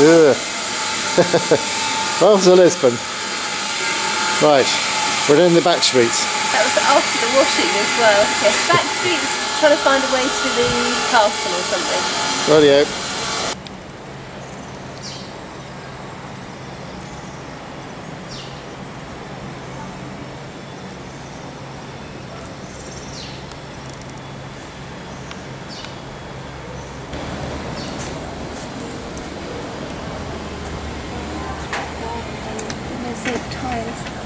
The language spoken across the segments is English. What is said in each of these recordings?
Yeah. Welcome to Lisbon. Right, we're in the back streets. That was after the washing as well. Yes, back streets trying to find a way to the castle or something. Radio. There's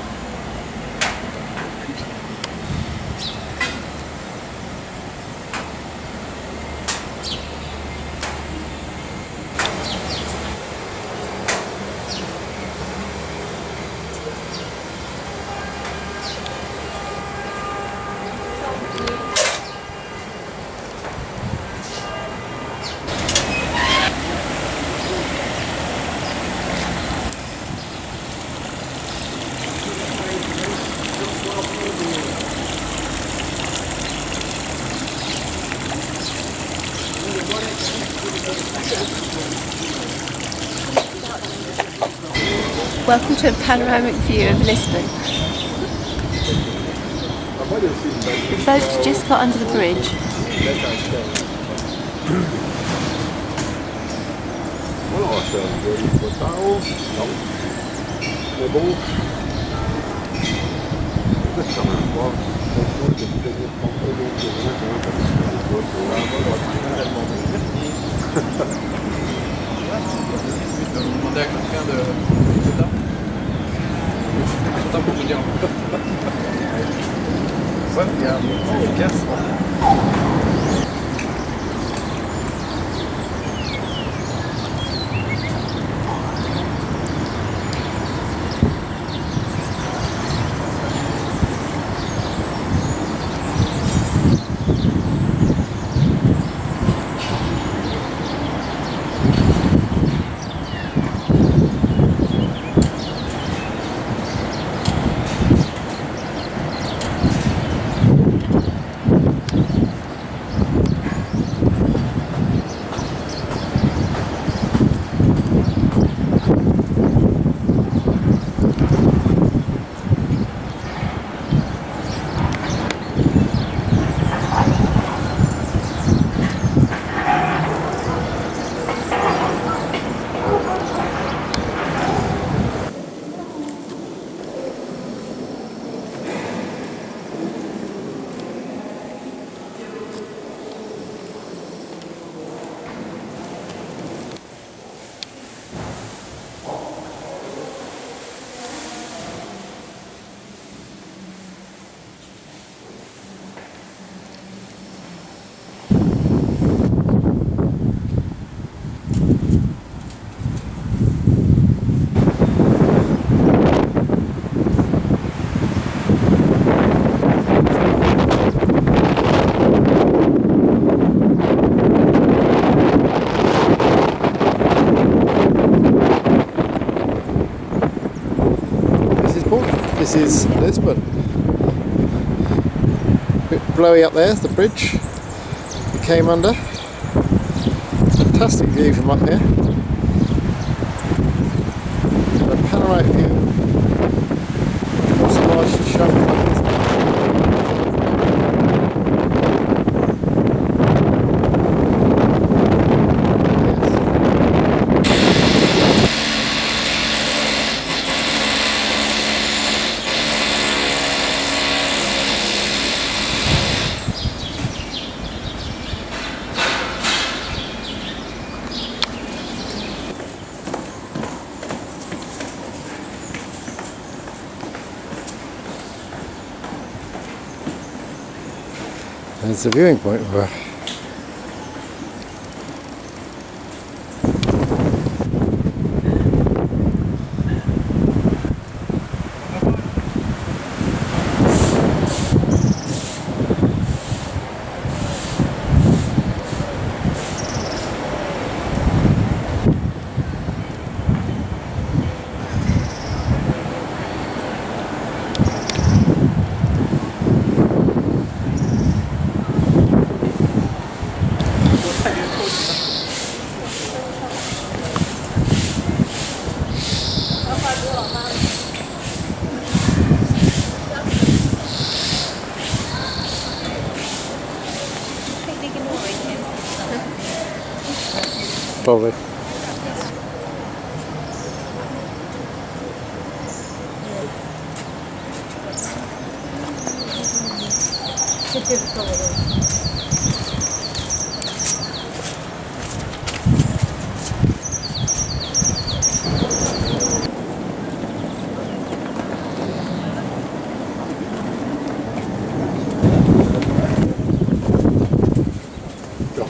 Welcome to a panoramic view of Lisbon. The boat's just got under the bridge. Je vais demander à quelqu'un de... C'est un pour te dire. Ouais, il y a un mouvement efficace. This is Lisbon. A bit blowy up there, the bridge. It came under. Fantastic view from up here. And a panoramic view. What's a large chunk of Yes. There's the viewing point. Where probably. Wiesz, że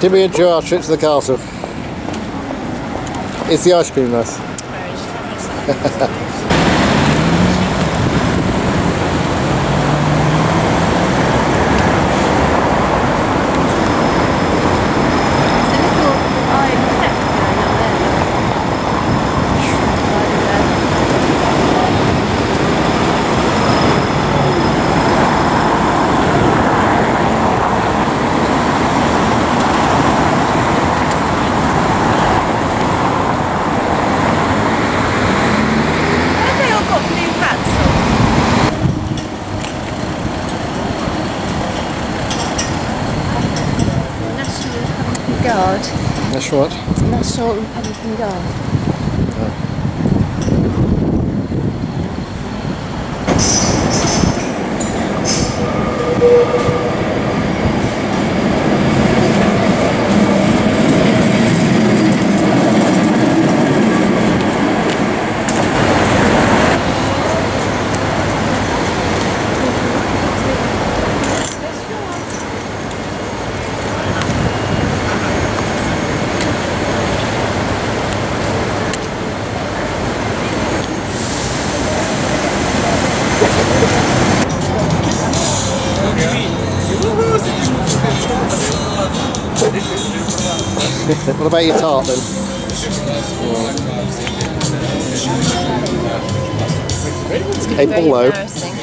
Timmy and our trip to the castle. Is the ice cream nice? That's what? National Republican Guard. What about your tart then? Hey, Very Paulo. embarrassing.